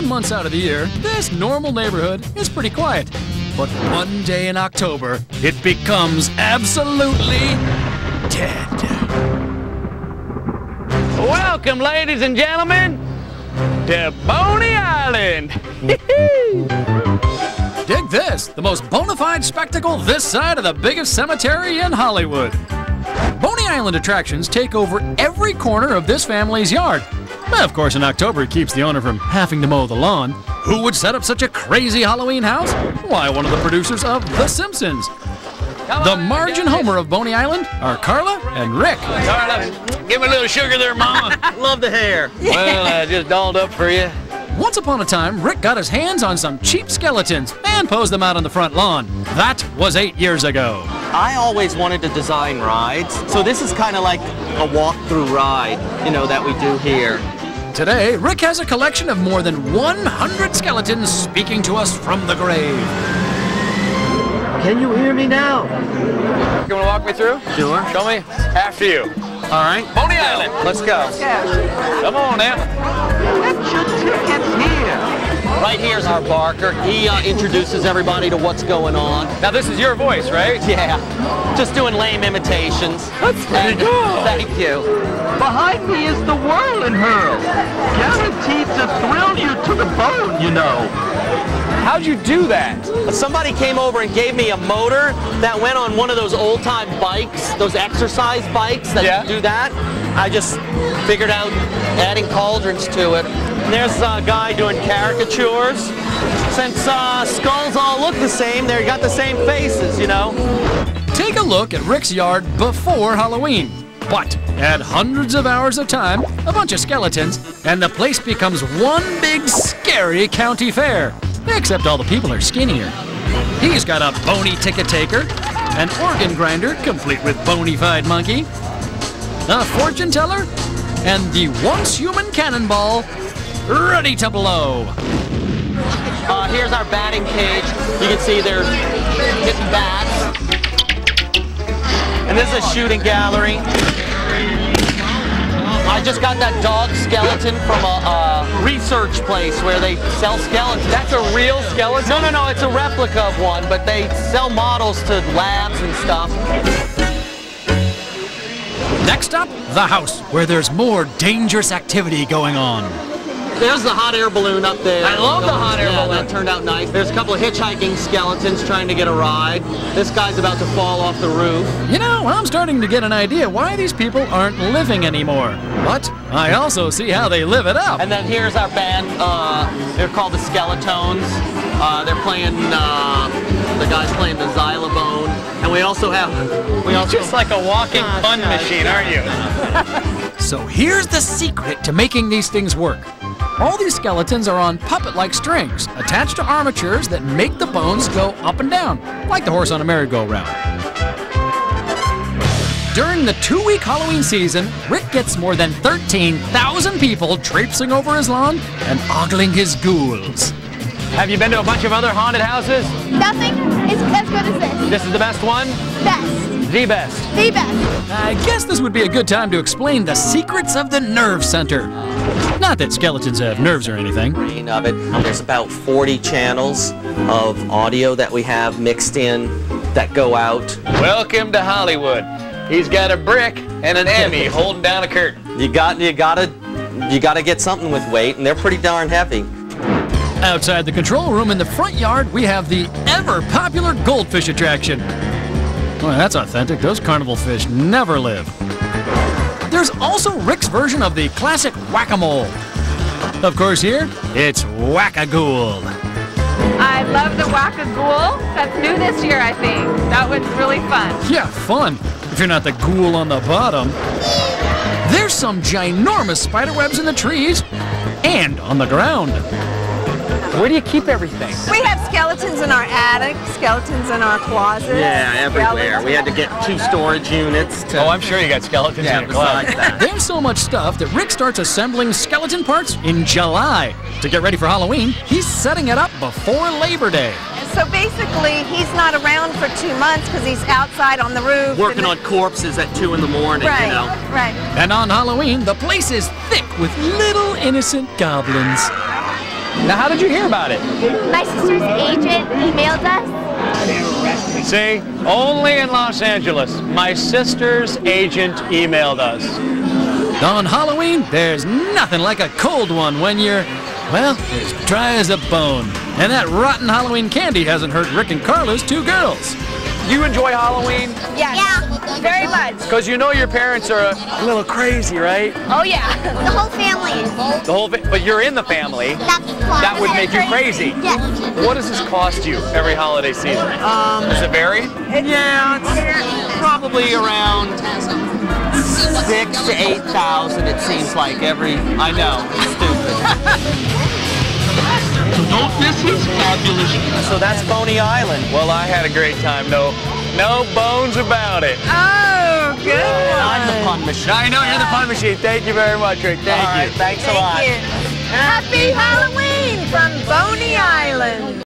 seven months out of the year, this normal neighborhood is pretty quiet. But one day in October, it becomes absolutely dead. Welcome, ladies and gentlemen, to Boney Island. Dig this the most bona fide spectacle this side of the biggest cemetery in Hollywood. Boney Island attractions take over every corner of this family's yard. Of course, in October, it keeps the owner from having to mow the lawn. Who would set up such a crazy Halloween house? Why, one of the producers of The Simpsons. The Marge and Homer of Boney Island are Carla and Rick. Carla, give me a little sugar there, Mama. Love the hair. well, I just dolled up for you. Once upon a time, Rick got his hands on some cheap skeletons and posed them out on the front lawn. That was eight years ago. I always wanted to design rides, so this is kind of like a walk-through ride, you know, that we do here. Today, Rick has a collection of more than 100 skeletons speaking to us from the grave. Can you hear me now? You want to walk me through? Sure. Show me. After you. All right. Boney Island. Let's go. Come on now. Right here's our barker. He uh, introduces everybody to what's going on. Now this is your voice, right? Yeah. Just doing lame imitations. That's pretty And- good. Thank you. Behind me is the whirling hurl. Guaranteed to thrill you to the bone, you know. How'd you do that? Somebody came over and gave me a motor that went on one of those old-time bikes, those exercise bikes that Yeah. do that. I just figured out adding cauldrons to it. And there's a guy doing caricatures. Since uh, skulls all look the same, they got the same faces, you know. Take a look at Rick's yard before Halloween. But add hundreds of hours of time, a bunch of skeletons, and the place becomes one big scary county fair. Except all the people are skinnier. He's got a bony ticket taker, an organ grinder complete with bonified monkey, a fortune teller, and the once human cannonball ready to blow. Uh, here's our batting cage. You can see they're hitting bats. And this is a shooting gallery. I just got that dog skeleton from a, a research place where they sell skeletons. That's a real skeleton? No, no, no, it's a replica of one, but they sell models to labs and stuff. Next up, the house, where there's more dangerous activity going on. There's the hot air balloon up there. I love the hot air yeah, balloon. that turned out nice. There's a couple of hitchhiking skeletons trying to get a ride. This guy's about to fall off the roof. You know, I'm starting to get an idea why these people aren't living anymore. But I also see how they live it up. And then here's our band. Uh, they're called the Skeletones. Uh, they're playing. Uh, the guy's playing the xylophone, and we also have. We also Just like a walking Gosh, fun yeah, machine, aren't you? So here's the secret to making these things work. All these skeletons are on puppet-like strings attached to armatures that make the bones go up and down, like the horse on a merry-go-round. During the two-week Halloween season, Rick gets more than 13,000 people traipsing over his lawn and ogling his ghouls. Have you been to a bunch of other haunted houses? Nothing is as good as this. This is the best one? Best. The best. The best. I guess this would be a good time to explain the secrets of the nerve center. Not that skeletons have nerves or anything. screen of it. There's about 40 channels of audio that we have mixed in that go out. Welcome to Hollywood. He's got a brick and an Emmy holding down a curtain. You got you gotta you gotta get something with weight, and they're pretty darn heavy. Outside the control room in the front yard, we have the ever popular goldfish attraction. Well, that's authentic. Those carnival fish never live. There's also Rick's version of the classic whack-a-mole. Of course, here, it's whack-a-ghoul. I love the whack-a-ghoul. That's new this year, I think. That was really fun. Yeah, fun. If you're not the ghoul on the bottom. There's some ginormous spider webs in the trees and on the ground. Where do you keep everything? We have skeletons in our attic, skeletons in our closet. Yeah, everywhere. We had to get two storage units to. Oh, I'm sure you got skeletons yeah, in your closet. besides that. There's so much stuff that Rick starts assembling skeleton parts in July. To get ready for Halloween, he's setting it up before Labor Day. So basically, he's not around for two months because he's outside on the roof. Working on corpses at two in the morning, Right, you know. right. And on Halloween, the place is thick with little innocent goblins. Now, how did you hear about it? My sister's agent emailed us. See, only in Los Angeles. My sister's agent emailed us. On Halloween, there's nothing like a cold one when you're, well, as dry as a bone. And that rotten Halloween candy hasn't hurt Rick and Carla's two girls. You enjoy Halloween? Yes. Yeah. Very much. Because you know your parents are a little crazy, right? Oh, yeah. The whole family is. The whole, fa- but you're in the family. That's That would make you crazy. Yes. What does this cost you every holiday season? Um, Does it vary? yeah, it's probably around six to eight thousand. It seems like every. I know, stupid. Fabulous. So that's Boney Island. Well, I had a great time, though. No, no bones about it. Oh, good. Yeah, I'm the pun machine. I know you're the pun machine. Thank you very much, Rick. Thank All you. Right, thanks Thank a lot. You. Happy Halloween from Boney Island.